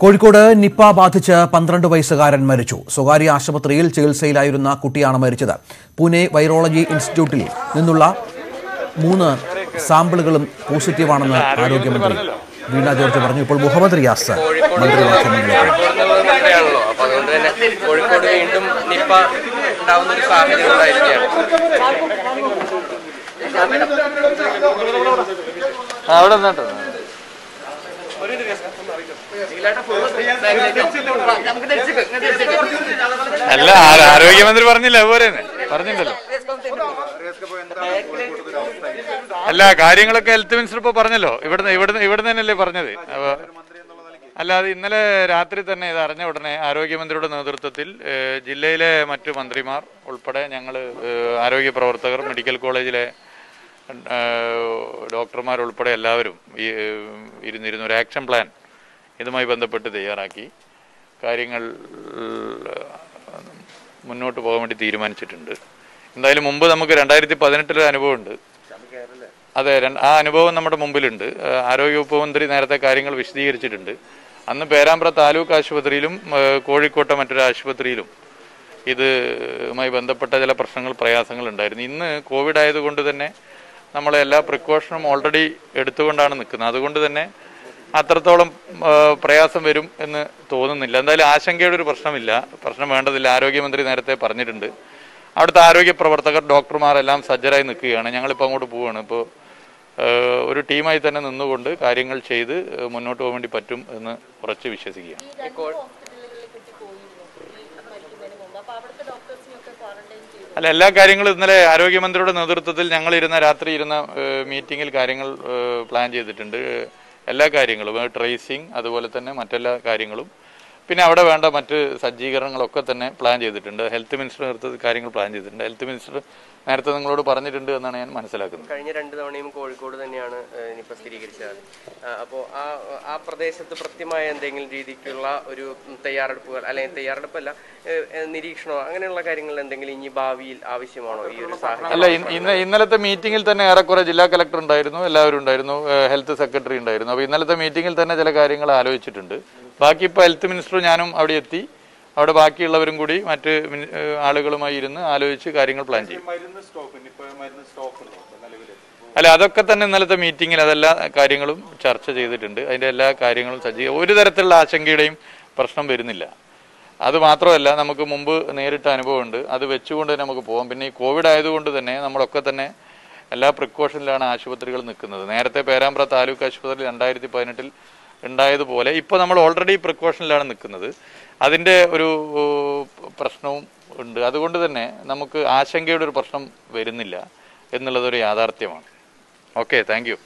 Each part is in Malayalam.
കോഴിക്കോട് നിപ്പ ബാധിച്ച് പന്ത്രണ്ട് വയസ്സുകാരൻ മരിച്ചു. സ്വകാര്യ ആശുപത്രിയിൽ ചികിത്സയിലായിരുന്ന കുട്ടിയാണ് മരിച്ചത്. പൂനെ വൈറോളജി ഇൻസ്റ്റിറ്റ്യൂട്ടിൽ നിന്നുള്ള മൂന്ന് സാമ്പിളുകളും പോസിറ്റീവാണെന്ന് ആരോഗ്യമന്ത്രി വീണ ജോർജ് പറഞ്ഞു. ഇപ്പോൾ മുഹമ്മദ് റിയാസ് മന്ത്രി അവിടെ നിന്നിട്ടോ അല്ല ആരോഗ്യമന്ത്രി പറഞ്ഞില്ല അതുപോലെ പറഞ്ഞില്ലല്ലോ അല്ല കാര്യങ്ങളൊക്കെ ഹെൽത്ത് മിനിസ്റ്റർ ഇപ്പൊ പറഞ്ഞല്ലോ ഇവിടുന്ന് ഇവിടുന്ന് ഇവിടുന്ന് തന്നെയല്ലേ പറഞ്ഞത് അപ്പൊ അല്ലാതെ ഇന്നലെ രാത്രി തന്നെ ഇത് അറിഞ്ഞ ഉടനെ ആരോഗ്യമന്ത്രിയുടെ നേതൃത്വത്തിൽ ജില്ലയിലെ മറ്റു മന്ത്രിമാർ ഉൾപ്പെടെ ഞങ്ങൾ ആരോഗ്യ പ്രവർത്തകർ മെഡിക്കൽ കോളേജിലെ ഡോക്ടർമാരുൾപ്പെടെ ഡോക്ടർമാർ ഉൾപ്പെടെ എല്ലാവരും ഈ ഇരുന്നിരുന്നു ഒരു ആക്ഷൻ പ്ലാൻ ഇതുമായി ബന്ധപ്പെട്ട് തയ്യാറാക്കി കാര്യങ്ങൾ മുന്നോട്ട് പോകാൻ വേണ്ടി തീരുമാനിച്ചിട്ടുണ്ട്. എന്തായാലും മുമ്പ് നമുക്ക് രണ്ടായിരത്തി പതിനെട്ടിലെ അനുഭവമുണ്ട്. അതെ ആ അനുഭവം നമ്മുടെ മുമ്പിലുണ്ട്. ആരോഗ്യവകുപ്പ് മന്ത്രി നേരത്തെ കാര്യങ്ങൾ വിശദീകരിച്ചിട്ടുണ്ട്. അന്ന് പേരാമ്പ്ര താലൂക്ക് ആശുപത്രിയിലും കോഴിക്കോട്ടെ മറ്റൊരു ആശുപത്രിയിലും ഇതുമായി ബന്ധപ്പെട്ട ചില പ്രശ്നങ്ങൾ പ്രയാസങ്ങൾ ഉണ്ടായിരുന്നു. ഇന്ന് കോവിഡ് ആയതുകൊണ്ട് തന്നെ നമ്മൾ എല്ലാ പ്രിക്കോഷനും ഓൾറെഡി എടുത്തുകൊണ്ടാണ് നിൽക്കുന്നത്. അതുകൊണ്ട് തന്നെ അത്രത്തോളം പ്രയാസം വരും എന്ന് തോന്നുന്നില്ല. എന്തായാലും ആശങ്കയുടെ ഒരു പ്രശ്നമില്ല. പ്രശ്നം വേണ്ടതില്ല. ആരോഗ്യമന്ത്രി നേരത്തെ പറഞ്ഞിട്ടുണ്ട്. അവിടുത്തെ ആരോഗ്യ പ്രവർത്തകർ ഡോക്ടർമാരെല്ലാം സജ്ജരായി നിൽക്കുകയാണ്. ഞങ്ങളിപ്പോൾ അങ്ങോട്ട് പോവുകയാണ് ഇപ്പോൾ ഒരു ടീമായി തന്നെ നിന്നുകൊണ്ട് കാര്യങ്ങൾ ചെയ്ത് മുന്നോട്ട് പോകാൻ വേണ്ടി പറ്റും എന്ന് ഉറച്ച് വിശ്വസിക്കുകയാണ്. അല്ല എല്ലാ കാര്യങ്ങളും ഇന്നലെ ആരോഗ്യമന്ത്രിയുടെ നേതൃത്വത്തിൽ ഞങ്ങൾ ഇരുന്ന രാത്രി ഇരുന്ന മീറ്റിങ്ങിൽ മീറ്റിംഗിൽ കാര്യങ്ങൾ പ്ലാൻ ചെയ്തിട്ടുണ്ട്. എല്ലാ കാര്യങ്ങളും ട്രേസിങ് അതുപോലെ തന്നെ മറ്റെല്ലാ കാര്യങ്ങളും പിന്നെ അവിടെ വേണ്ട മറ്റ് സജ്ജീകരണങ്ങളൊക്കെ തന്നെ പ്ലാൻ ചെയ്തിട്ടുണ്ട്. ഹെൽത്ത് മിനിസ്റ്റർ നേതൃത്വത്തിൽ കാര്യങ്ങൾ പ്ലാൻ ചെയ്തിട്ടുണ്ട്. ഹെൽത്ത് മിനിസ്റ്റർ നേരത്തെ നിങ്ങളോട് പറഞ്ഞിട്ടുണ്ട് എന്നാണ് ഞാൻ മനസ്സിലാക്കുന്നത്. കഴിഞ്ഞ രണ്ട് തവണയും കോഴിക്കോട് തന്നെയാണ് ഇനിയിപ്പോൾ സ്ഥിരീകരിച്ചത്. അപ്പോൾ ആ ആ പ്രദേശത്ത് കൃത്യമായ എന്തെങ്കിലും രീതിക്കുള്ള ഒരു തയ്യാറെടുപ്പുകൾ അല്ലെങ്കിൽ തയ്യാറെടുപ്പല്ല നിരീക്ഷണമോ അങ്ങനെയുള്ള കാര്യങ്ങൾ എന്തെങ്കിലും ഇനി ഭാവിയിൽ ആവശ്യമാണോ ഈ ഒരു സാഹചര്യം? അല്ല ഇന്ന് ഇന്ന് ഇന്നലത്തെ മീറ്റിംഗിൽ തന്നെ ഏറെക്കുറെ ജില്ലാ കളക്ടർ ഉണ്ടായിരുന്നു എല്ലാവരും ഉണ്ടായിരുന്നു ഹെൽത്ത് സെക്രട്ടറി ഉണ്ടായിരുന്നു. അപ്പോൾ ഇന്നലത്തെ മീറ്റിംഗിൽ തന്നെ ചില കാര്യങ്ങൾ ആലോചിച്ചിട്ടുണ്ട്. ബാക്കി ഇപ്പോൾ ഹെൽത്ത് മിനിസ്റ്റർ ഞാനും അവിടെ എത്തി. അവിടെ ബാക്കിയുള്ളവരും കൂടി മറ്റ് ആളുകളുമായി ഇരുന്ന് ആലോചിച്ച് കാര്യങ്ങൾ പ്ലാൻ ചെയ്യും. അല്ല അതൊക്കെ തന്നെ ഇന്നലത്തെ മീറ്റിങ്ങിൽ അതെല്ലാ കാര്യങ്ങളും ചർച്ച ചെയ്തിട്ടുണ്ട്. അതിന്റെ എല്ലാ കാര്യങ്ങളും സജ്ജീക ഒരു തരത്തിലുള്ള ആശങ്കയുടെയും പ്രശ്നം വരുന്നില്ല. അത് മാത്രമല്ല നമുക്ക് മുമ്പ് നേരിട്ട അനുഭവമുണ്ട്. അത് വെച്ചുകൊണ്ട് തന്നെ നമുക്ക് പോകാം പിന്നെ ഈ കോവിഡ് ആയതുകൊണ്ട് തന്നെ നമ്മളൊക്കെ തന്നെ എല്ലാ പ്രിക്കോഷനിലാണ് ആശുപത്രികൾ നിൽക്കുന്നത്. നേരത്തെ പേരാമ്പ്ര താലൂക്ക് ആശുപത്രി രണ്ടായിരത്തി പതിനെട്ടിൽ ഉണ്ടായതുപോലെ ഇപ്പോൾ നമ്മൾ ഓൾറെഡി പ്രിക്കോഷനിലാണ് നിൽക്കുന്നത്. അതിന്റെ ഒരു പ്രശ്നവും ഉണ്ട്. അതുകൊണ്ട് തന്നെ നമുക്ക് ആശങ്കയുടെ ഒരു പ്രശ്നം വരുന്നില്ല എന്നുള്ളതൊരു യാഥാർത്ഥ്യമാണ്. Okay thank you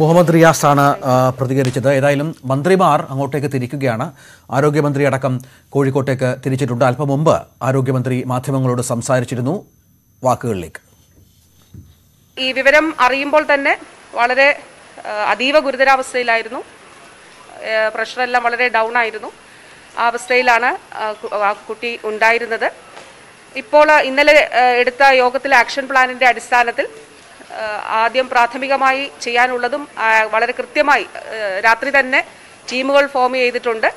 Muhammad Riyas ആണ് പ്രതികരിച്ചത്. ഏതായാലും മന്ത്രിമാർ അങ്ങോട്ടേക്ക് തിരിക്കുകയാണ്. ആരോഗ്യമന്ത്രി അടക്കം കോഴിക്കോട്ടേക്ക് തിരിച്ചിട്ടുണ്ട്. അല്പം മുമ്പ് ആരോഗ്യമന്ത്രി മാധ്യമങ്ങളോട് സംസാരിച്ചിരുന്നു. വാക്കുകളിലേക്ക്. ഈ വിവരം അറിയുമ്പോൾ തന്നെ വളരെ അതീവ ഗുരുതരാവസ്ഥയിലായിരുന്നു. പ്രഷറെല്ലാം വളരെ ഡൗൺ ആയിരുന്നു ആ അവസ്ഥയിലാണ് ആ, കുട്ടി ഉണ്ടായിരുന്നത്. ഇപ്പോൾ ഇന്നലെ എടുത്ത യോഗത്തിലെ ആക്ഷൻ പ്ലാനിന്റെ അടിസ്ഥാനത്തിൽ ആദ്യം പ്രാഥമികമായി ചെയ്യാനുള്ളതും വളരെ കൃത്യമായി രാത്രി തന്നെ ടീമുകൾ ഫോം ചെയ്തിട്ടുണ്ട്.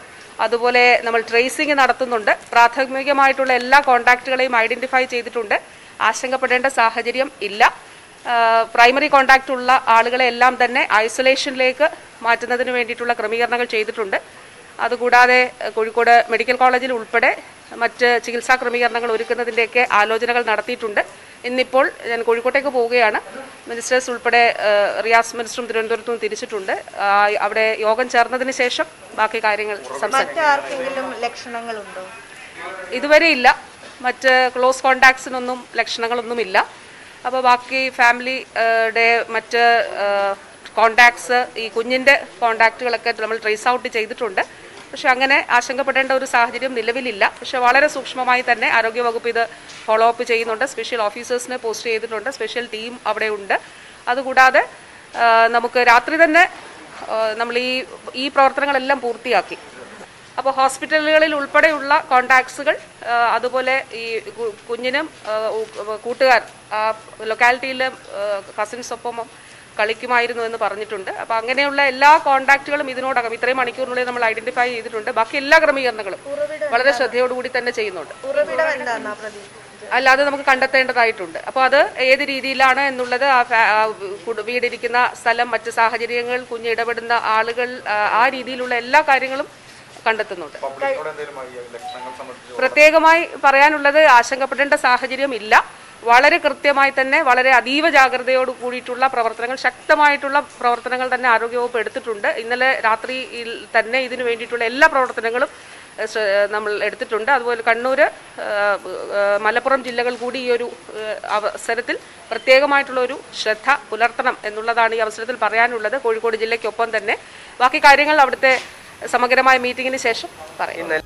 അതുപോലെ നമ്മൾ ട്രേസിംഗ് നടത്തുന്നുണ്ട്. പ്രാഥമികമായിട്ടുള്ള എല്ലാ കോൺടാക്റ്റുകളെയും ഐഡന്റിഫൈ ചെയ്തിട്ടുണ്ട്. ആശങ്കപ്പെടേണ്ട സാഹചര്യം ഇല്ല. പ്രൈമറി കോണ്ടാക്റ്റ് ഉള്ള ആളുകളെ എല്ലാം തന്നെ ഐസൊലേഷനിലേക്ക് മാറ്റുന്നതിന് വേണ്ടിയിട്ടുള്ള ക്രമീകരണങ്ങൾ ചെയ്തിട്ടുണ്ട്. അതുകൂടാതെ കോഴിക്കോട് മെഡിക്കൽ കോളേജിൽ ഉൾപ്പെടെ മറ്റ് ചികിത്സാ ക്രമീകരണങ്ങൾ ഒരുക്കുന്നതിന്റെയൊക്കെ ആലോചനകൾ നടത്തിയിട്ടുണ്ട്. ഇന്നിപ്പോൾ ഞാൻ കോഴിക്കോട്ടേക്ക് പോവുകയാണ്. മിനിസ്റ്റേഴ്സ് ഉൾപ്പെടെ റിയാസ് മിനിസ്റ്ററും തിരുവനന്തപുരത്തും തിരിച്ചിട്ടുണ്ട്. അവിടെ യോഗം ചേർന്നതിന് ശേഷം ബാക്കി കാര്യങ്ങൾ സംസാരിക്കും. ഇതുവരെ ഇല്ല. മറ്റ് ക്ലോസ് കോണ്ടാക്ട്സിനൊന്നും ലക്ഷണങ്ങളൊന്നുമില്ല. അപ്പോൾ ബാക്കി ഫാമിലിയുടെ മറ്റ് കോണ്ടാക്ട്സ് ഈ കുഞ്ഞിന്റെ കോണ്ടാക്റ്റുകളൊക്കെ നമ്മൾ ട്രേസ് ഔട്ട് ചെയ്തിട്ടുണ്ട്. പക്ഷെ അങ്ങനെ ആശങ്കപ്പെടേണ്ട ഒരു സാഹചര്യം നിലവിലില്ല. പക്ഷെ വളരെ സൂക്ഷ്മമായി തന്നെ ആരോഗ്യവകുപ്പ് ഇത് ഫോളോ അപ്പ് ചെയ്യുന്നുണ്ട്. സ്പെഷ്യൽ ഓഫീസേഴ്സിനെ പോസ്റ്റ് ചെയ്തിട്ടുണ്ട്. സ്പെഷ്യൽ ടീം അവിടെ ഉണ്ട്. അതുകൂടാതെ നമുക്ക് രാത്രി തന്നെ നമ്മൾ ഈ ഈ പ്രവർത്തനങ്ങളെല്ലാം പൂർത്തിയാക്കി. അപ്പോൾ ഹോസ്പിറ്റലുകളിൽ ഉൾപ്പെടെയുള്ള കോണ്ടാക്ട്സുകൾ അതുപോലെ ഈ കുഞ്ഞിനും കൂട്ടുകാർ ആ ലൊക്കാലിറ്റിയിലെ കസിൻസൊപ്പം കളിക്കുമായിരുന്നു എന്ന് പറഞ്ഞിട്ടുണ്ട്. അപ്പോൾ അങ്ങനെയുള്ള എല്ലാ കോണ്ടാക്റ്റുകളും ഇതിനോടകം ഇത്രയും മണിക്കൂറിനുള്ളിൽ നമ്മൾ ഐഡന്റിഫൈ ചെയ്തിട്ടുണ്ട്. ബാക്കി എല്ലാ ക്രമീകരണങ്ങളും വളരെ ശ്രദ്ധയോടുകൂടി തന്നെ ചെയ്യുന്നുണ്ട്. അല്ലാതെ നമുക്ക് കണ്ടെത്തേണ്ടതായിട്ടുണ്ട്. അപ്പോൾ അത് ഏത് രീതിയിലാണ് എന്നുള്ളത് ആ വീടിരിക്കുന്ന സ്ഥലം മറ്റ് സാഹചര്യങ്ങൾ കുഞ്ഞ് ഇടപെടുന്ന ആളുകൾ ആ രീതിയിലുള്ള എല്ലാ കാര്യങ്ങളും കണ്ടെത്തുന്നുണ്ട്. പ്രത്യേകമായി പറയാനുള്ളത് ആശങ്കപ്പെടേണ്ട സാഹചര്യം ഇല്ല. വളരെ കൃത്യമായി തന്നെ വളരെ അതീവ ജാഗ്രതയോട് കൂടിയിട്ടുള്ള പ്രവർത്തനങ്ങൾ ശക്തമായിട്ടുള്ള പ്രവർത്തനങ്ങൾ തന്നെ ആരോഗ്യവകുപ്പ് എടുത്തിട്ടുണ്ട്. ഇന്നലെ രാത്രിയിൽ തന്നെ ഇതിനു വേണ്ടിയിട്ടുള്ള എല്ലാ പ്രവർത്തനങ്ങളും നമ്മൾ എടുത്തിട്ടുണ്ട്. അതുപോലെ കണ്ണൂർ മലപ്പുറം ജില്ലകൾ കൂടി ഈ ഒരു അവസരത്തിൽ പ്രത്യേകമായിട്ടുള്ള ഒരു ശ്രദ്ധ പുലർത്തണം എന്നുള്ളതാണ് ഈ അവസരത്തിൽ പറയാനുള്ളത്. കോഴിക്കോട് ജില്ലയ്ക്കൊപ്പം തന്നെ. ബാക്കി കാര്യങ്ങൾ അവിടുത്തെ സമഗ്രമായ മീറ്റിംഗിന് ശേഷം പറയുന്നത്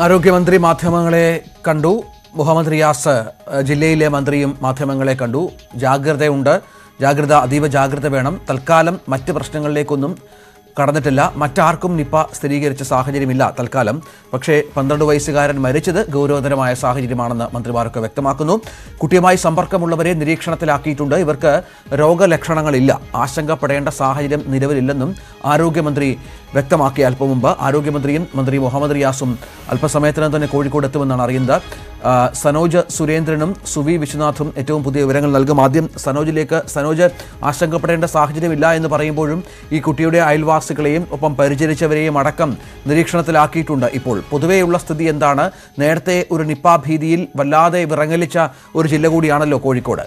ആരോഗ്യമന്ത്രി മാധ്യമങ്ങളെ കണ്ടു. മുഹമ്മദ് റിയാസ് ജില്ലയിലെ മന്ത്രിയും മാധ്യമങ്ങളെ കണ്ടു. ജാഗ്രതയുണ്ട്. ജാഗ്രത അതീവ ജാഗ്രത വേണം. തൽക്കാലം മറ്റ് പ്രശ്നങ്ങളിലേക്കൊന്നും കടന്നിട്ടില്ല. മറ്റാർക്കും നിപ്പ സ്ഥിരീകരിച്ച സാഹചര്യമില്ല തൽക്കാലം. പക്ഷേ പന്ത്രണ്ട് വയസ്സുകാരൻ മരിച്ചത് ഗൗരവതരമായ സാഹചര്യമാണെന്ന് മന്ത്രിമാരൊക്കെ വ്യക്തമാക്കുന്നു. കുട്ടിയുമായി സമ്പർക്കമുള്ളവരെ നിരീക്ഷണത്തിലാക്കിയിട്ടുണ്ട്. ഇവർക്ക് രോഗലക്ഷണങ്ങളില്ല. ആശങ്കപ്പെടേണ്ട സാഹചര്യം നിലവിലില്ലെന്നും ആരോഗ്യമന്ത്രി വ്യക്തമാക്കി അല്പം മുമ്പ് ആരോഗ്യമന്ത്രിയും മന്ത്രി മുഹമ്മദ് റിയാസും അല്പസമയത്തിനകം തന്നെ കോഴിക്കോട് എത്തുമെന്നാണ് അറിയുന്നത്. സനോജ് സുരേന്ദ്രനും സുവി വിശ്വനാഥും ഏറ്റവും പുതിയ വിവരങ്ങൾ നൽകും. ആദ്യം സനോജിലേക്ക് സനോജ് ആശങ്കപ്പെടേണ്ട സാഹചര്യമില്ല എന്ന് പറയുമ്പോഴും ഈ കുട്ടിയുടെ അയൽവാസികളെയും ഒപ്പം പരിചരിച്ചവരെയും അടക്കം നിരീക്ഷണത്തിലാക്കിയിട്ടുണ്ട് ഇപ്പോൾ. പൊതുവെയുള്ള സ്ഥിതി എന്താണ്? നേരത്തെ ഒരു നിപ്പ ഭീതിയിൽ വല്ലാതെ വിറങ്ങലിച്ച ഒരു ജില്ല കൂടിയാണല്ലോ കോഴിക്കോട്.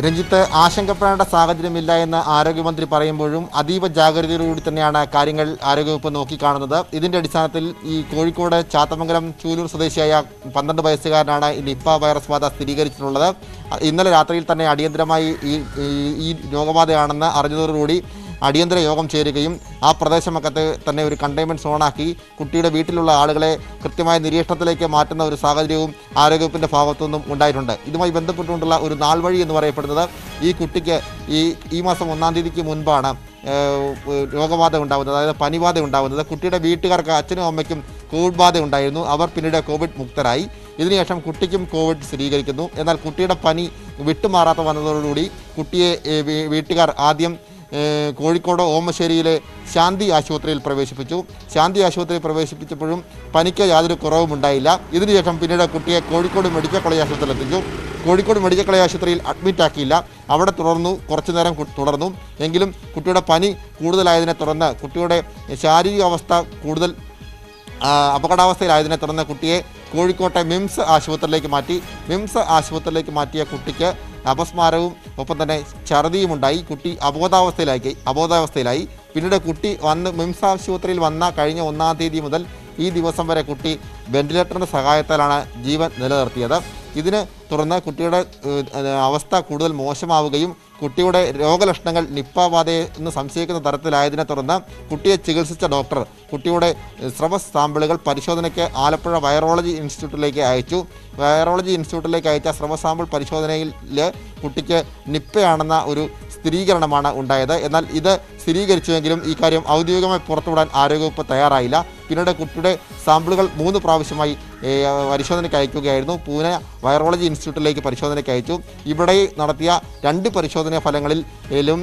രഞ്ജിത്ത് ആശങ്കപ്പെടേണ്ട സാഹചര്യമില്ല എന്ന് ആരോഗ്യമന്ത്രി പറയുമ്പോഴും അതീവ ജാഗ്രതയോടുകൂടി തന്നെയാണ് കാര്യങ്ങൾ ആരോഗ്യവകുപ്പ് നോക്കിക്കാണുന്നത്. ഇതിന്റെ അടിസ്ഥാനത്തിൽ ഈ കോഴിക്കോട് ചാത്തമംഗലം ചൂലൂർ സ്വദേശിയായ പന്ത്രണ്ട് വയസ്സുകാരനാണ് ഈ നിപ്പ വൈറസ് ബാധ സ്ഥിരീകരിച്ചിട്ടുള്ളത്. ഇന്നലെ രാത്രിയിൽ തന്നെ അടിയന്തരമായി ഈ ഈ- രോഗബാധയാണെന്ന് അറിഞ്ഞതോടുകൂടി അടിയന്തര യോഗം ചേരുകയും ആ പ്രദേശമൊക്കത്ത് തന്നെ ഒരു കണ്ടെയ്ൻമെന്റ് സോണാക്കി കുട്ടിയുടെ വീട്ടിലുള്ള ആളുകളെ കൃത്യമായ നിരീക്ഷണത്തിലേക്ക് മാറ്റുന്ന ഒരു സാഹചര്യവും ആരോഗ്യവകുപ്പിന്റെ ഭാഗത്തു നിന്നും ഉണ്ടായിട്ടുണ്ട്. ഇതുമായി ബന്ധപ്പെട്ടുകൊണ്ടുള്ള ഒരു നാൾ വഴി എന്ന് പറയപ്പെടുന്നത് ഈ കുട്ടിക്ക് ഈ ഈ മാസം ഒന്നാം തീയതിക്ക് മുൻപാണ് രോഗബാധ ഉണ്ടാകുന്നത്. അതായത് പനിബാധ ഉണ്ടാകുന്നത്. കുട്ടിയുടെ വീട്ടുകാർക്ക് അച്ഛനും അമ്മയ്ക്കും കോവിഡ് ബാധ ഉണ്ടായിരുന്നു. അവർ പിന്നീട് കോവിഡ് മുക്തരായി. ഇതിനുശേഷം കുട്ടിക്കും കോവിഡ് സ്ഥിരീകരിക്കുന്നു. എന്നാൽ കുട്ടിയുടെ പനി വിട്ടുമാറാത്ത വന്നതോടുകൂടി കുട്ടിയെ വീട്ടുകാർ ആദ്യം കോഴിക്കോട് ഓമശ്ശേരിയിലെ ശാന്തി ആശുപത്രിയിൽ പ്രവേശിപ്പിച്ചു. ശാന്തി ആശുപത്രിയിൽ പ്രവേശിപ്പിച്ചപ്പോഴും പനിക്ക് യാതൊരു കുറവും ഉണ്ടായില്ല ഇതിനുശേഷം പിന്നീട് കുട്ടിയെ കോഴിക്കോട് മെഡിക്കൽ കോളേജ് ആശുപത്രിയിൽ എത്തിച്ചു. കോഴിക്കോട് മെഡിക്കൽ കോളേജ് ആശുപത്രിയിൽ അഡ്മിറ്റ് ആക്കിയില്ല. അവിടെ തുടർന്നു കുറച്ചു നേരം തുടർന്നു. എങ്കിലും കുട്ടിയുടെ പനി കൂടുതലായതിനെ തുടർന്ന് കുട്ടിയുടെ ശാരീരിക അവസ്ഥ കൂടുതൽ അപകടാവസ്ഥയിലായതിനെ തുടർന്ന് കുട്ടിയെ കോഴിക്കോട്ടെ മിംസ് ആശുപത്രിയിലേക്ക് മാറ്റി. മിംസ് ആശുപത്രിയിലേക്ക് മാറ്റിയ കുട്ടിക്ക് അപസ്മാരവും ഒപ്പം തന്നെ ഛർദിയുമുണ്ടായി. കുട്ടി അബോധാവസ്ഥയിലാക്കി അബോധാവസ്ഥയിലായി. പിന്നീട് കുട്ടി വന്ന് മിംസ് ആശുപത്രിയിൽ വന്ന കഴിഞ്ഞ ഒന്നാം തീയതി മുതൽ ഈ ദിവസം വരെ കുട്ടി വെന്റിലേറ്ററിന്റെ സഹായത്താലാണ് ജീവൻ നിലനിർത്തിയത്. ഇതിന് തുടർന്ന് കുട്ടിയുടെ അവസ്ഥ കൂടുതൽ മോശമാവുകയും കുട്ടിയുടെ രോഗലക്ഷണങ്ങൾ നിപ്പ ബാധയെ എന്ന് സംശയിക്കുന്ന തരത്തിലായതിനെ തുടർന്ന് കുട്ടിയെ ചികിത്സിച്ച ഡോക്ടർ കുട്ടിയുടെ സ്രവ സാമ്പിളുകൾ പരിശോധനയ്ക്ക് ആലപ്പുഴ വൈറോളജി ഇൻസ്റ്റിറ്റ്യൂട്ടിലേക്ക് അയച്ചു. വൈറോളജി ഇൻസ്റ്റിറ്റ്യൂട്ടിലേക്ക് അയച്ച സ്രവ സാമ്പിൾ പരിശോധനയിൽ കുട്ടിക്ക് നിപ്പയാണെന്ന ഒരു സ്ഥിരീകരണമാണ് ഉണ്ടായത്. എന്നാൽ ഇത് സ്ഥിരീകരിച്ചുവെങ്കിലും ഈ കാര്യം ഔദ്യോഗികമായി പുറത്തുവിടാൻ ആരോഗ്യവകുപ്പ് തയ്യാറായില്ല. പിന്നീട് കുട്ടിയുടെ സാമ്പിളുകൾ മൂന്ന് പ്രാവശ്യമായി പരിശോധനയ്ക്ക് അയക്കുകയായിരുന്നു. പൂനെ വൈറോളജി ഇൻസ്റ്റിറ്റ്യൂട്ടിലേക്ക് പരിശോധനയ്ക്ക് അയച്ചു. ഇവിടെ നടത്തിയ രണ്ട് പരിശോധനാ ഫലങ്ങളിൽ ഏലും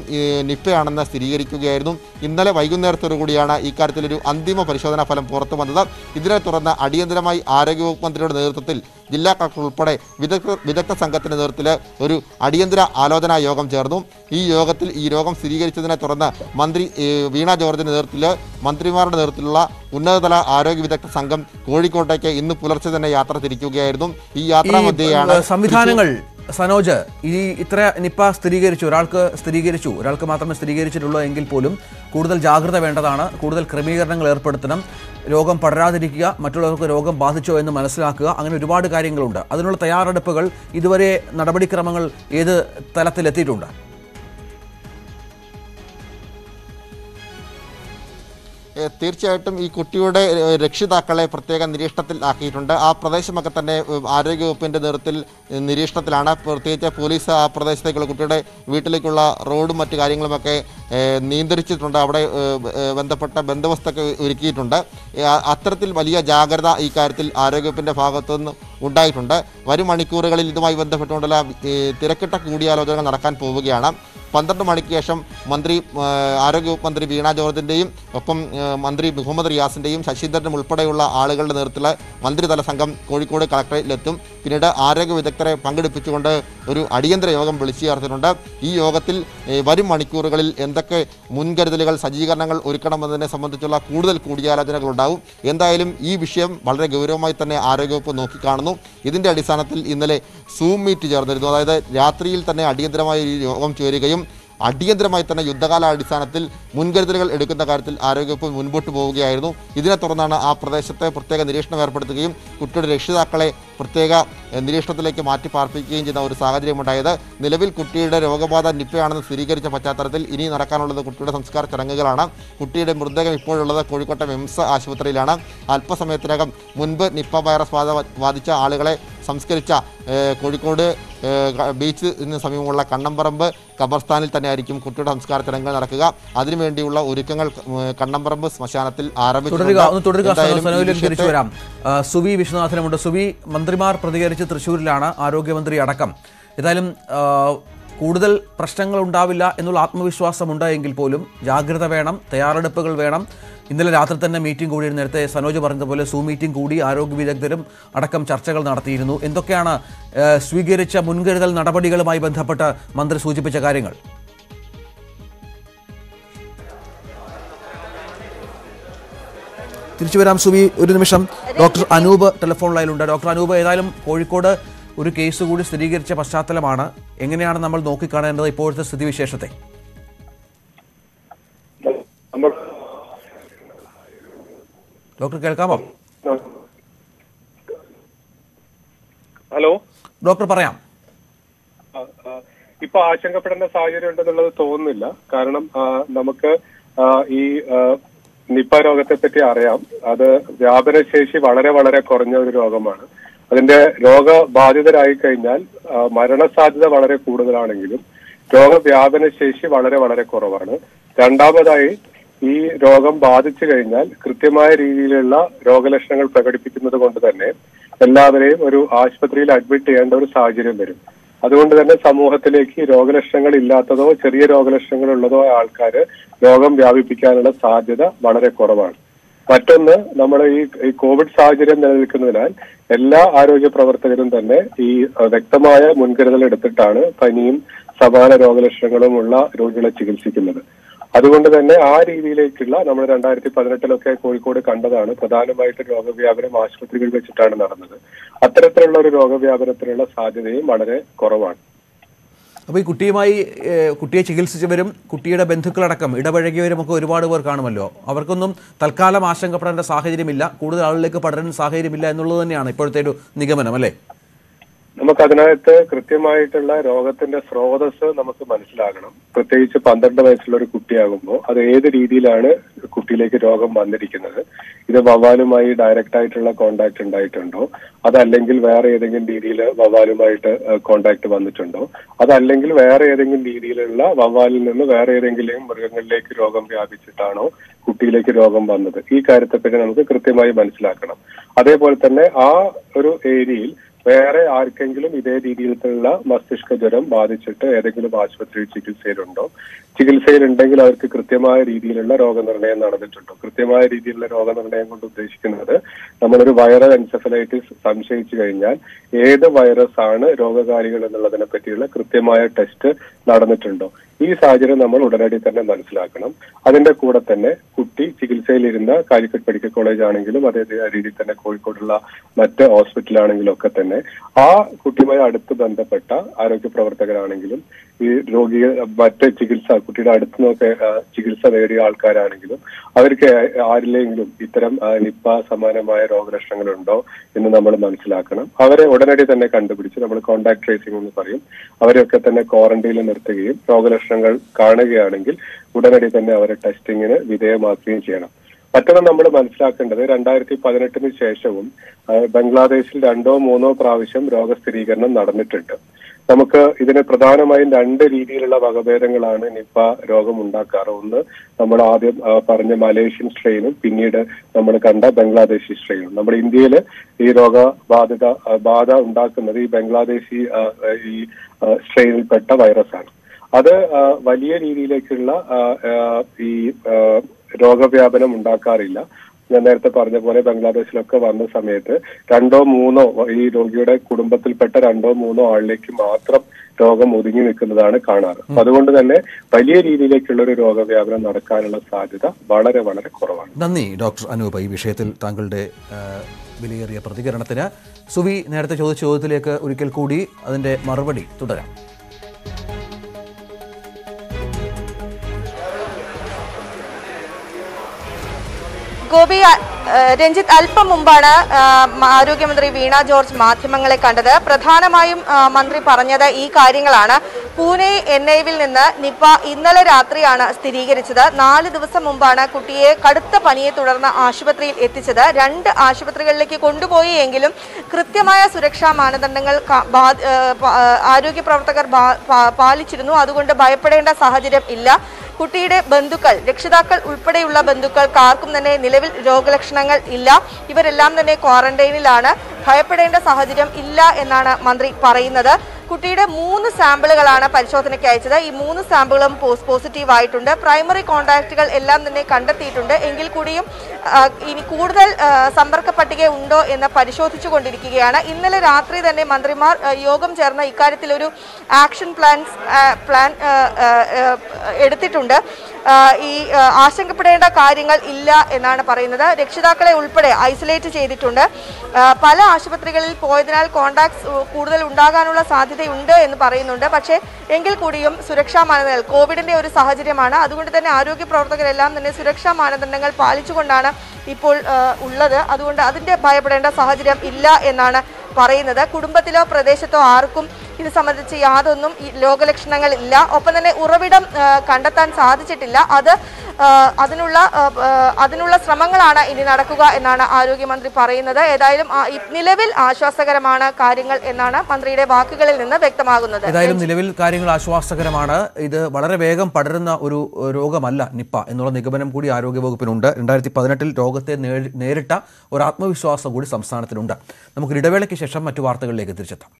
നിപ്പയാണെന്ന് സ്ഥിരീകരിക്കുകയായിരുന്നു. ഇന്നലെ വൈകുന്നേരത്തോടു കൂടിയാണ് ഇക്കാര്യത്തിലൊരു അന്തിമ പരിശോധനാ ഫലം പുറത്തു വന്നത്. ഇതിനെ തുടർന്ന് അടിയന്തരമായി ആരോഗ്യവകുപ്പ് മന്ത്രിയുടെ നേതൃത്വത്തിൽ ജില്ലാ കളക്ടർ ഉൾപ്പെടെ വിദഗ്ധ വിദഗ്ധ സംഘത്തിന്റെ നേതൃത്വത്തിൽ ഒരു അടിയന്തര ആലോചനാ യോഗം ചേർന്നു. ഈ യോഗത്തിൽ ഈ രോഗം സ്ഥിരീകരിച്ചതിനെ തുടർന്ന് മന്ത്രി വീണ ജോർജിന്റെ നേതൃത്വത്തിൽ മന്ത്രിമാരുടെ നേതൃത്വത്തിലുള്ള ഉന്നതതല ആരോഗ്യ വിദഗ്ധ സംഘം കോഴിക്കോട്ടേക്ക് ഇന്ന് പുലർച്ചെ തന്നെ യാത്ര തിരിക്കുകയായിരുന്നു. ഈ യാത്രാ മധ്യയാണ് സംവിധാനങ്ങൾ സനോജ് ഈ ഇത്ര നിപ്പ സ്ഥിരീകരിച്ചു ഒരാൾക്ക് സ്ഥിരീകരിച്ചു ഒരാൾക്ക് മാത്രമേ സ്ഥിരീകരിച്ചിട്ടുള്ളൂ എങ്കിൽ പോലും കൂടുതൽ ജാഗ്രത വേണ്ടതാണ് കൂടുതൽ ക്രമീകരണങ്ങൾ ഏർപ്പെടുത്തണം രോഗം പടരാതിരിക്കുക മറ്റുള്ളവർക്ക് രോഗം ബാധിച്ചോ എന്ന് മനസ്സിലാക്കുക അങ്ങനെ ഒരുപാട് കാര്യങ്ങളുണ്ട്. അതിനുള്ള തയ്യാറെടുപ്പുകൾ ഇതുവരെ നടപടിക്രമങ്ങൾ ഏത് തലത്തിലെത്തിയിട്ടുണ്ട്? തീർച്ചയായിട്ടും ഈ കുട്ടിയുടെ രക്ഷിതാക്കളെ പ്രത്യേക നിരീക്ഷണത്തിൽ ആക്കിയിട്ടുണ്ട്. ആ പ്രദേശമൊക്കെ തന്നെ ആരോഗ്യവകുപ്പിന്റെ നേതൃത്വത്തിൽ നിരീക്ഷണത്തിലാണ്. പ്രത്യേകിച്ച് പോലീസ് ആ പ്രദേശത്തേക്കുള്ള കുട്ടിയുടെ വീട്ടിലേക്കുള്ള റോഡും മറ്റു കാര്യങ്ങളുമൊക്കെ നിയന്ത്രിച്ചിട്ടുണ്ട്. അവിടെ ബന്ധപ്പെട്ട ബന്ദോബസ്തൊക്കെ ഒരുക്കിയിട്ടുണ്ട്. അത്തരത്തിൽ വലിയ ജാഗ്രത ഈ കാര്യത്തിൽ ആരോഗ്യവകുപ്പിന്റെ ഭാഗത്തു നിന്ന് ഉണ്ടായിട്ടുണ്ട്. വരും മണിക്കൂറുകളിൽ ഇതുമായി ബന്ധപ്പെട്ടുകൊണ്ടുള്ള തിരക്കിട്ട കൂടിയാലോചനകൾ നടക്കാൻ പോവുകയാണ്. പന്ത്രണ്ട് മണിക്ക് ശേഷം മന്ത്രി ആരോഗ്യവകുപ്പ് മന്ത്രി വീണ ജോർജിന്റെയും ഒപ്പം മന്ത്രി മുഹമ്മദ് റിയാസിന്റെയും ശശീന്ദ്രനും ഉൾപ്പെടെയുള്ള ആളുകളുടെ നേതൃത്വത്തിൽ മന്ത്രിതല സംഘം കോഴിക്കോട് കളക്ടറേറ്റിലെത്തും. പിന്നീട് ആരോഗ്യ വിദഗ്ധരെ പങ്കെടുപ്പിച്ചുകൊണ്ട് ഒരു അടിയന്തര യോഗം വിളിച്ചു ചേർത്തിട്ടുണ്ട്. ഈ യോഗത്തിൽ വരും മണിക്കൂറുകളിൽ എന്തൊക്കെ മുൻകരുതലുകൾ സജ്ജീകരണങ്ങൾ ഒരുക്കണമെന്നതിനെ സംബന്ധിച്ചുള്ള കൂടുതൽ കൂടിയാലോചനകൾ ഉണ്ടാവും എന്തായാലും ഈ വിഷയം വളരെ ഗൗരവമായി തന്നെ ആരോഗ്യവകുപ്പ് നോക്കിക്കാണുന്നു. ഇതിന്റെ അടിസ്ഥാനത്തിൽ ഇന്നലെ സൂം മീറ്റ് ചേർന്നിരുന്നു. അതായത് രാത്രിയിൽ തന്നെ അടിയന്തരമായി യോഗം ചേരുകയും അടിയന്തരമായി തന്നെ യുദ്ധകാലാടിസ്ഥാനത്തിൽ മുൻകരുതലുകൾ എടുക്കുന്ന കാര്യത്തിൽ ആരോഗ്യവകുപ്പ് മുൻപോട്ട് പോവുകയായിരുന്നു. ഇതിനെ തുടർന്നാണ് ആ പ്രദേശത്തെ പ്രത്യേക നിരീക്ഷണം ഏർപ്പെടുത്തുകയും കുട്ടിയുടെ രക്ഷിതാക്കളെ പ്രത്യേക നിരീക്ഷണത്തിലേക്ക് മാറ്റി പാർപ്പിക്കുകയും ചെയ്യുന്ന ഒരു സാഹചര്യമുണ്ടായത് നിലവിൽ കുട്ടിയുടെ രോഗബാധ നിപ്പയാണെന്ന് സ്ഥിരീകരിച്ച പശ്ചാത്തലത്തിൽ ഇനി നടക്കാനുള്ളത് കുട്ടിയുടെ സംസ്കാര ചടങ്ങുകളാണ്. കുട്ടിയുടെ മൃതദേഹം ഇപ്പോഴുള്ളത് കോഴിക്കോട്ടെ മിംസ് ആശുപത്രിയിലാണ്. അല്പസമയത്തിനകം മുൻപ് നിപ്പ വൈറസ് ബാധ ബാധിച്ച ആളുകളെ സംസ്കരിച്ച കോഴിക്കോട് ബീച്ചിന് സമീപമുള്ള കണ്ണമ്പറമ്പ് ഖബർസ്ഥാനിൽ തന്നെയായിരിക്കും കുട്ടിയുടെ സംസ്കാര ചടങ്ങുകൾ നടക്കുക. അതിനുവേണ്ടിയുള്ള ഒരുക്കങ്ങൾ കണ്ണമ്പറമ്പ് ശ്മശാനത്തിൽ ആരംഭിച്ചു വരാം. സുവി വിശ്വനാഥനുമുണ്ട്. സുബി മന്ത്രിമാർ പ്രതികരിച്ച് തൃശ്ശൂരിലാണ് ആരോഗ്യമന്ത്രി അടക്കം. ഏതായാലും കൂടുതൽ പ്രശ്നങ്ങൾ ഉണ്ടാവില്ല എന്നുള്ള ആത്മവിശ്വാസമുണ്ട് എങ്കിൽ പോലും ജാഗ്രത വേണം തയ്യാറെടുപ്പുകൾ വേണം. ഇന്നലെ രാത്രി തന്നെ മീറ്റിംഗ് കൂടി നേരത്തെ സനോജ് പറഞ്ഞതുപോലെ സൂ മീറ്റിംഗ് കൂടി ആരോഗ്യ വിദഗ്ധരും അടക്കം ചർച്ചകൾ നടത്തിയിരുന്നു. എന്തൊക്കെയാണ് സ്വീകരിച്ച മുൻകരുതൽ നടപടികളുമായി ബന്ധപ്പെട്ട് മന്ത്രി സൂചിപ്പിച്ച കാര്യങ്ങൾ? തിരിച്ചു വരാം ഒരു നിമിഷം. ഡോക്ടർ അനൂപ് ടെലിഫോൺ ലൈനിലുണ്ട്. ഡോക്ടർ അനൂപ് ഏതായാലും കോഴിക്കോട് ഒരു കേസ് കൂടി സ്ഥിരീകരിച്ച പശ്ചാത്തലമാണ്. എങ്ങനെയാണ് നമ്മൾ നോക്കിക്കാണേണ്ടത് ഇപ്പോഴത്തെ സ്ഥിതിവിശേഷത്തെ? ഡോക്ടർ കേൾക്കാമോ? ഹലോ? ഡോക്ടർ പറയാം. ഇപ്പൊ ആശങ്കപ്പെടേണ്ട സാഹചര്യം ഉണ്ടെന്നുള്ളത് തോന്നുന്നില്ല. കാരണം നമുക്ക് ഈ നിപ്പ രോഗത്തെ പറ്റി അറിയാം. അത് വ്യാപനശേഷി വളരെ വളരെ കുറഞ്ഞ ഒരു രോഗമാണ്. അതിന്റെ രോഗബാധിതരായി കഴിഞ്ഞാൽ മരണസാധ്യത വളരെ കൂടുതലാണെങ്കിലും രോഗവ്യാപന ശേഷി വളരെ വളരെ കുറവാണ്. രണ്ടാമതായി ഈ രോഗം ബാധിച്ചു കഴിഞ്ഞാൽ കൃത്യമായ രീതിയിലുള്ള രോഗലക്ഷണങ്ങൾ പ്രകടിപ്പിക്കുന്നത് കൊണ്ട് തന്നെ എല്ലാവരെയും ഒരു ആശുപത്രിയിൽ അഡ്മിറ്റ് ചെയ്യേണ്ട ഒരു സാഹചര്യം വരും. അതുകൊണ്ട് തന്നെ സമൂഹത്തിലേക്ക് രോഗലക്ഷണങ്ങൾ ഇല്ലാത്തതോ ചെറിയ രോഗലക്ഷണങ്ങൾ ഉള്ളതോ ആയ ആൾക്കാർ രോഗം വ്യാപിപ്പിക്കാനുള്ള സാധ്യത വളരെ കുറവാണ്. മറ്റൊന്ന് നമ്മൾ ഈ കോവിഡ് സാഹചര്യം നിലനിൽക്കുന്നതിനാൽ എല്ലാ ആരോഗ്യ പ്രവർത്തകരും തന്നെ ഈ വ്യക്തമായ മുൻകരുതൽ എടുത്തിട്ടാണ് പനിയും സമാന രോഗലക്ഷണങ്ങളും ഉള്ള രോഗികളെ ചികിത്സിക്കുന്നത്. അതുകൊണ്ട് തന്നെ ആ രീതിയിലേക്കുള്ള നമ്മൾ രണ്ടായിരത്തി പതിനെട്ടിലൊക്കെ കോഴിക്കോട് കണ്ടതാണ് പ്രധാനമായിട്ട് രോഗവ്യാപനം ആശുപത്രികളിൽ വെച്ചിട്ടാണ് നടന്നത്. അത്തരത്തിലുള്ള ഒരു രോഗവ്യാപനത്തിനുള്ള സാധ്യതയും വളരെ കുറവാണ്. അപ്പോൾ ഈ കുട്ടിയുമായി കുട്ടിയെ ചികിത്സിച്ചവരും കുട്ടിയുടെ ബന്ധുക്കളടക്കം ഇടപഴകിയവരും ഒക്കെ ഒരുപാട് പേർ കാണുമല്ലോ. അവർക്കൊന്നും തൽക്കാലം ആശങ്കപ്പെടേണ്ട സാഹചര്യമില്ല. കൂടുതൽ ആളുകളിലേക്ക് പടരാൻ സാഹചര്യമില്ല എന്നുള്ളത് തന്നെയാണ് ഇപ്പോഴത്തെ ഒരു നിഗമനം അല്ലേ? നമുക്കതിനകത്ത് കൃത്യമായിട്ടുള്ള രോഗത്തിന്റെ സ്രോതസ് നമുക്ക് മനസ്സിലാകണം. പ്രത്യേകിച്ച് പന്ത്രണ്ട് വയസ്സുള്ള ഒരു കുട്ടിയാകുമ്പോൾ അത് ഏത് രീതിയിലാണ് കുട്ടിയിലേക്ക് രോഗം വന്നിരിക്കുന്നത്? ഇത് വവ്വാലുമായി ഡയറക്റ്റ് ആയിട്ടുള്ള കോണ്ടാക്ട് ഉണ്ടായിട്ടുണ്ടോ? അതല്ലെങ്കിൽ വേറെ ഏതെങ്കിലും രീതിയിൽ വവ്വാലുമായിട്ട് കോണ്ടാക്ട് വന്നിട്ടുണ്ടോ? അതല്ലെങ്കിൽ വേറെ ഏതെങ്കിലും രീതിയിലുള്ള വവ്വാലിൽ നിന്ന് വേറെ ഏതെങ്കിലും മൃഗങ്ങളിലേക്ക് രോഗം വ്യാപിച്ചിട്ടാണോ കുട്ടിയിലേക്ക് രോഗം വന്നത്? ഈ കാര്യത്തെപ്പറ്റി നമുക്ക് കൃത്യമായി മനസ്സിലാക്കണം. അതേപോലെ തന്നെ ആ ഒരു ഏരിയയിൽ വേറെ ആർക്കെങ്കിലും ഇതേ രീതിയിലുള്ള മസ്തിഷ്ക ജ്വരം ബാധിച്ചിട്ട് ഏതെങ്കിലും ആശുപത്രിയിൽ ചികിത്സയിലുണ്ടോ? ചികിത്സയിലുണ്ടെങ്കിൽ അവർക്ക് കൃത്യമായ രീതിയിലുള്ള രോഗനിർണയം നടന്നിട്ടുണ്ടോ? കൃത്യമായ രീതിയിലുള്ള രോഗനിർണയം കൊണ്ട് ഉദ്ദേശിക്കുന്നത് നമ്മളൊരു വൈറൽ എൻസെഫലൈറ്റിസ് സംശയിച്ചു കഴിഞ്ഞാൽ ഏത് വൈറസ് ആണ് രോഗകാരികൾ എന്നുള്ളതിനെ പറ്റിയുള്ള കൃത്യമായ ടെസ്റ്റ് നടന്നിട്ടുണ്ടോ? ഈ സാഹചര്യം നമ്മൾ ഉടനടി തന്നെ മനസ്സിലാക്കണം. അതിന്റെ കൂടെ തന്നെ കുട്ടി ചികിത്സയിലിരുന്ന കാലിക്കറ്റ് മെഡിക്കൽ കോളേജ് ആണെങ്കിലും അതേ രീതിയിൽ തന്നെ കോഴിക്കോടുള്ള മറ്റ് ഹോസ്പിറ്റലാണെങ്കിലും ഒക്കെ തന്നെ ആ കുട്ടിയുമായി അടുത്ത് ബന്ധപ്പെട്ട ആരോഗ്യ പ്രവർത്തകരാണെങ്കിലും ഈ രോഗിയെ മറ്റ് ചികിത്സ കുട്ടിയുടെ അടുത്ത് നിന്നൊക്കെ ചികിത്സ നേടിയ ആൾക്കാരാണെങ്കിലും അവർക്ക് ആരിലെങ്കിലും ഇത്തരം നിപ്പ സമാനമായ രോഗലക്ഷണങ്ങളുണ്ടോ എന്ന് നമ്മൾ മനസ്സിലാക്കണം. അവരെ ഉടനടി തന്നെ കണ്ടുപിടിച്ച് നമ്മൾ കോണ്ടാക്ട് ട്രേസിംഗ് എന്ന് പറയും. അവരെയൊക്കെ തന്നെ ക്വാറന്റൈനിൽ നിർത്തുകയും രോഗലക്ഷണങ്ങൾ കാണുകയാണെങ്കിൽ ഉടനടി തന്നെ അവരെ ടെസ്റ്റിങ്ങിന് വിധേയമാക്കുകയും ചെയ്യണം. മറ്റൊന്ന് നമ്മൾ മനസ്സിലാക്കേണ്ടത് രണ്ടായിരത്തി പതിനെട്ടിന് ശേഷവും ബംഗ്ലാദേശിൽ രണ്ടോ മൂന്നോ പ്രാവശ്യം രോഗസ്ഥിരീകരണം നടന്നിട്ടുണ്ട്. നമുക്ക് ഇതിനെ പ്രധാനമായും രണ്ട് രീതിയിലുള്ള വകഭേദങ്ങളാണ് നിപ്പ രോഗം ഉണ്ടാക്കാറ് ഒന്ന് നമ്മൾ ആദ്യം പറഞ്ഞ മലേഷ്യൻ സ്ട്രെയിനും പിന്നീട് നമ്മൾ കണ്ട ബംഗ്ലാദേശി സ്ട്രെയിനും. നമ്മുടെ ഇന്ത്യയിൽ ഈ രോഗബാധിത ബാധ ഉണ്ടാക്കുന്നത് ഈ ബംഗ്ലാദേശി ഈ സ്ട്രെയിനിൽപ്പെട്ട വൈറസാണ്. അത് വലിയ രീതിയിലേക്കുള്ള ഈ രോഗവ്യാപനം ഉണ്ടാക്കാറില്ല. ഞാൻ നേരത്തെ പറഞ്ഞ പോലെ ബംഗ്ലാദേശിലൊക്കെ വന്ന സമയത്ത് രണ്ടോ മൂന്നോ ഈ രോഗിയുടെ കുടുംബത്തിൽപ്പെട്ട രണ്ടോ മൂന്നോ ആളിലേക്ക് മാത്രം രോഗം ഒതുങ്ങി നിൽക്കുന്നതാണ് കാണാറ്. അതുകൊണ്ട് തന്നെ വലിയ രീതിയിലേക്കുള്ള ഒരു രോഗവ്യാപനം നടക്കാനുള്ള സാധ്യത വളരെ വളരെ കുറവാണ്. നന്ദി ഡോക്ടർ അനൂപ്. ഈ വിഷയത്തിൽ താങ്കളുടെ വിലയേറിയ പ്രതികരണത്തിന് സുവി നേരത്തെ ചോദിച്ച ചോദ്യത്തിലേക്ക് ഒരിക്കൽ കൂടി അതിന്റെ മറുപടി തുടരാം. ഗോപി രഞ്ജിത്ത് അല്പം മുമ്പാണ് ആരോഗ്യമന്ത്രി വീണ ജോർജ് മാധ്യമങ്ങളെ കണ്ടത്. പ്രധാനമായും മന്ത്രി പറഞ്ഞത് ഈ കാര്യങ്ങളാണ്. പൂനെ എൻ ഐവിൽ നിന്ന് നിപ ഇന്നലെ രാത്രിയാണ് സ്ഥിരീകരിച്ചത്. നാല് ദിവസം മുമ്പാണ് കുട്ടിയെ കടുത്ത പനിയെ തുടർന്ന് ആശുപത്രിയിൽ എത്തിച്ചത്. രണ്ട് ആശുപത്രികളിലേക്ക് കൊണ്ടുപോയി എങ്കിലും കൃത്യമായ സുരക്ഷാ മാനദണ്ഡങ്ങൾ ആരോഗ്യ പ്രവർത്തകർ പാലിച്ചിരുന്നു. അതുകൊണ്ട് ഭയപ്പെടേണ്ട സാഹചര്യം ഇല്ല. കുട്ടിയുടെ ബന്ധുക്കൾ രക്ഷിതാക്കൾ ഉൾപ്പെടെയുള്ള ബന്ധുക്കൾക്ക് ആർക്കും തന്നെ നിലവിൽ രോഗലക്ഷണങ്ങൾ ഇല്ല. ഇവരെല്ലാം തന്നെ ക്വാറന്റൈനിലാണ്. ഭയപ്പെടേണ്ട സാഹചര്യം ഇല്ല എന്നാണ് മന്ത്രി പറയുന്നത്. കുട്ടിയുടെ മൂന്ന് സാമ്പിളുകളാണ് പരിശോധനയ്ക്ക് അയച്ചത്. ഈ മൂന്ന് സാമ്പിളും പോസ് പോസിറ്റീവ് ആയിട്ടുണ്ട്. പ്രൈമറി കോൺടാക്റ്റുകൾ എല്ലാം തന്നെ കണ്ടെത്തിയിട്ടുണ്ട്. എങ്കിൽ കൂടിയും ഇനി കൂടുതൽ സമ്പർക്ക പട്ടിക ഉണ്ടോ എന്ന് പരിശോധിച്ചു കൊണ്ടിരിക്കുകയാണ് ഇന്നലെ രാത്രി തന്നെ മന്ത്രിമാർ യോഗം ചേർന്ന ഇക്കാര്യത്തിൽ ഒരു ആക്ഷൻ പ്ലാൻസ് പ്ലാൻ എടുത്തിട്ടുണ്ട്. ഈ ആശങ്കപ്പെടേണ്ട കാര്യങ്ങൾ ഇല്ല എന്നാണ് പറയുന്നത്. രക്ഷിതാക്കളെ ഉൾപ്പെടെ ഐസൊലേറ്റ് ചെയ്തിട്ടുണ്ട്. പല ആശുപത്രികളിൽ പോയതിനാൽ കോണ്ടാക്ട്സ് കൂടുതൽ ഉണ്ടാകാനുള്ള സാധ്യതയുണ്ട് എന്ന് പറയുന്നുണ്ട്. പക്ഷേ എങ്കിൽ കൂടിയും സുരക്ഷാ മാനദണ്ഡങ്ങൾ കോവിഡിന്റെ ഒരു സാഹചര്യമാണ്. അതുകൊണ്ട് തന്നെ ആരോഗ്യ പ്രവർത്തകരെല്ലാം തന്നെ സുരക്ഷാ മാനദണ്ഡങ്ങൾ പാലിച്ചുകൊണ്ടാണ് ഇപ്പോൾ ഉള്ളത്. അതുകൊണ്ട് അതിന്റെ ഭയപ്പെടേണ്ട സാഹചര്യം ഇല്ല എന്നാണ് പറയുന്നത്. കുടുംബത്തിലോ പ്രദേശത്തോ ആർക്കും ഇത് സംബന്ധിച്ച് യാതൊന്നും ഈ രോഗലക്ഷണങ്ങൾ ഇല്ല. ഒപ്പം തന്നെ ഉറവിടം കണ്ടെത്താൻ സാധിച്ചിട്ടില്ല. അത് അതിനുള്ള അതിനുള്ള ശ്രമങ്ങളാണ് ഇനി നടക്കുക എന്നാണ് ആരോഗ്യമന്ത്രി പറയുന്നത്. ഏതായാലും നിലവിൽ ആശ്വാസകരമാണ് കാര്യങ്ങൾ എന്നാണ് മന്ത്രിയുടെ വാക്കുകളിൽ നിന്ന് വ്യക്തമാകുന്നത്. ഏതായാലും നിലവിൽ കാര്യങ്ങൾ ആശ്വാസകരമാണ്. ഇത് വളരെ വേഗം പടരുന്ന ഒരു രോഗമല്ല നിപ്പ എന്നുള്ള നിഗമനം കൂടി ആരോഗ്യവകുപ്പിനുണ്ട്. രണ്ടായിരത്തി പതിനെട്ടിൽ രോഗത്തെ നേരിട്ട ഒരു ആത്മവിശ്വാസം കൂടി സംസ്ഥാനത്തിനുണ്ട്. നമുക്ക് ഇടവേളയ്ക്ക് ശേഷം മറ്റു വാർത്തകളിലേക്ക് തിരിച്ചെത്താം.